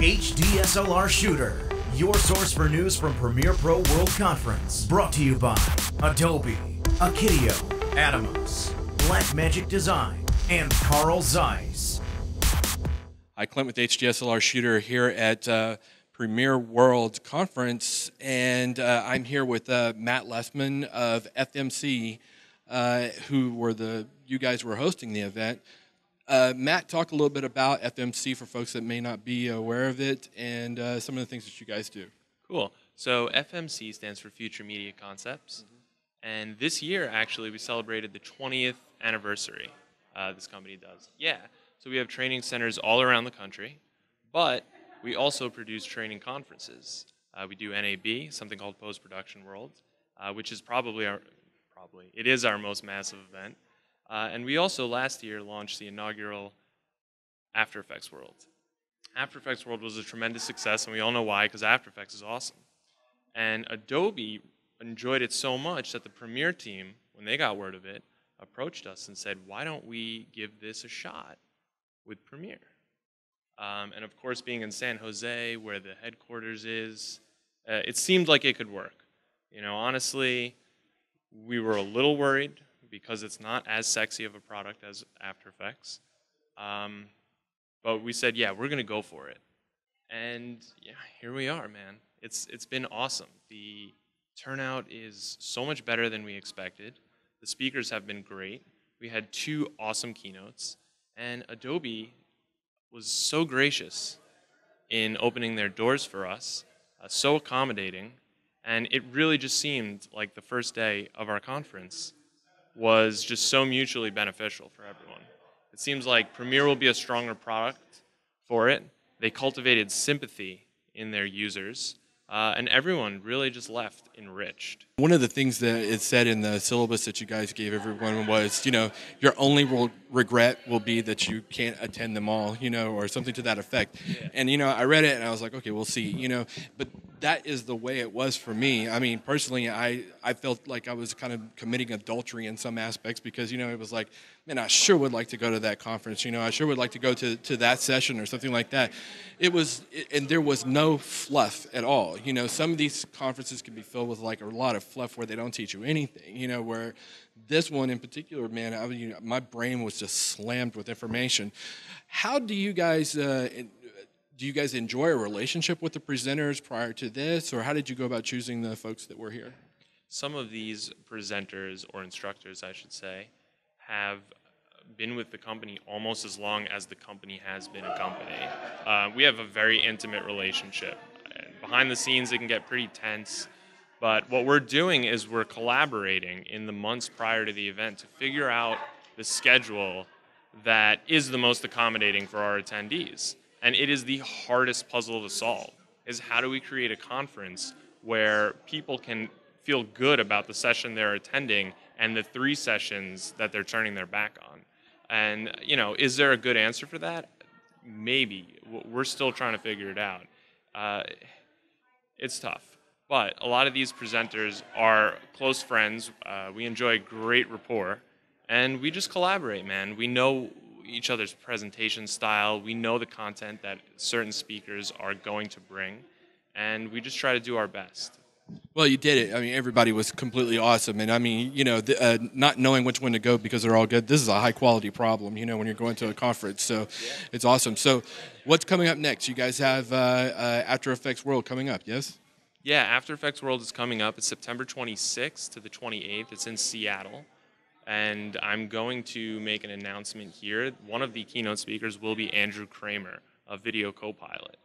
HDSLR Shooter, your source for news from Premiere Pro World Conference. Brought to you by Adobe, Akitio, Atomos, Blackmagic Design, and Carl Zeiss. Hi, Clint with HDSLR Shooter here at uh, Premiere World Conference, and uh, I'm here with uh, Matt Lessman of FMC, uh, who were the you guys were hosting the event. Uh, Matt, talk a little bit about FMC for folks that may not be aware of it and uh, some of the things that you guys do. Cool. So FMC stands for Future Media Concepts. Mm-hmm. And this year, actually, we celebrated the 20th anniversary. Uh, this company does. Yeah. So we have training centers all around the country, but we also produce training conferences. Uh, we do NAB, something called Post Production World, uh, which is probably our, probably, it is our most massive event. Uh, and we also last year launched the inaugural After Effects World. After Effects World was a tremendous success, and we all know why, because After Effects is awesome. And Adobe enjoyed it so much that the Premiere team, when they got word of it, approached us and said, why don't we give this a shot with Premiere? Um, and of course, being in San Jose, where the headquarters is, uh, it seemed like it could work. You know, honestly, we were a little worried because it's not as sexy of a product as After Effects. Um, but we said, yeah, we're going to go for it. And yeah, here we are, man. It's, it's been awesome. The turnout is so much better than we expected. The speakers have been great. We had two awesome keynotes. And Adobe was so gracious in opening their doors for us, uh, so accommodating. And it really just seemed like the first day of our conference was just so mutually beneficial for everyone. It seems like Premiere will be a stronger product for it. They cultivated sympathy in their users, uh, and everyone really just left enriched. One of the things that it said in the syllabus that you guys gave everyone was, you know, your only regret will be that you can't attend them all, you know, or something to that effect. Yeah. And you know, I read it and I was like, okay, we'll see, you know, but that is the way it was for me. I mean, personally, I, I felt like I was kind of committing adultery in some aspects because, you know, it was like, man, I sure would like to go to that conference. You know, I sure would like to go to, to that session or something like that. It was, and there was no fluff at all. You know, some of these conferences can be filled with like a lot of fluff where they don't teach you anything, you know, where this one in particular, man, I, you know, my brain was just slammed with information. How do you guys, uh, do you guys enjoy a relationship with the presenters prior to this, or how did you go about choosing the folks that were here? Some of these presenters, or instructors, I should say, have been with the company almost as long as the company has been a company. Uh, we have a very intimate relationship. Behind the scenes, it can get pretty tense. But what we're doing is we're collaborating in the months prior to the event to figure out the schedule that is the most accommodating for our attendees and it is the hardest puzzle to solve is how do we create a conference where people can feel good about the session they're attending and the three sessions that they're turning their back on and you know is there a good answer for that? Maybe. We're still trying to figure it out. Uh, it's tough. But a lot of these presenters are close friends. Uh, we enjoy great rapport. And we just collaborate man. We know each other's presentation style. We know the content that certain speakers are going to bring, and we just try to do our best. Well, you did it. I mean, everybody was completely awesome, and I mean, you know, the, uh, not knowing which one to go because they're all good. This is a high quality problem, you know, when you're going to a conference. So, yeah. it's awesome. So, what's coming up next? You guys have uh, uh, After Effects World coming up, yes? Yeah, After Effects World is coming up. It's September 26th to the 28th. It's in Seattle and I'm going to make an announcement here. One of the keynote speakers will be Andrew Kramer of Video Copilot.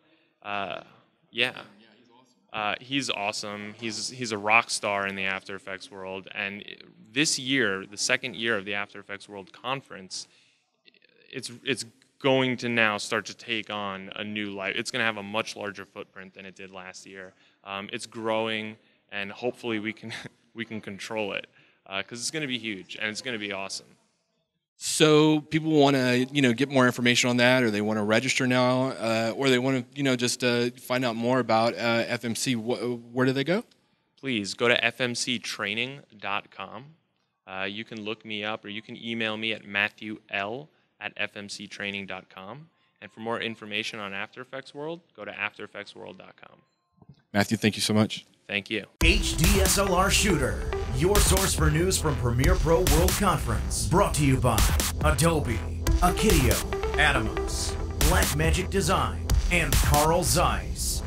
Uh, yeah. Uh, he's awesome. He's he's a rock star in the After Effects world, and this year, the second year of the After Effects World Conference, it's it's going to now start to take on a new life. It's going to have a much larger footprint than it did last year. Um, it's growing, and hopefully we can we can control it because uh, it's going to be huge and it's going to be awesome. So people want to, you know, get more information on that, or they want to register now, uh, or they want to, you know, just uh, find out more about uh, FMC. Wh- where do they go? Please go to fmctraining.com. Uh, you can look me up, or you can email me at matthewl at fmctraining.com, And for more information on After Effects World, go to aftereffectsworld.com. Matthew, thank you so much. Thank you. HDSLR Shooter, your source for news from Premiere Pro World Conference. Brought to you by Adobe, Akitio, Atomos, Blackmagic Design, and Carl Zeiss.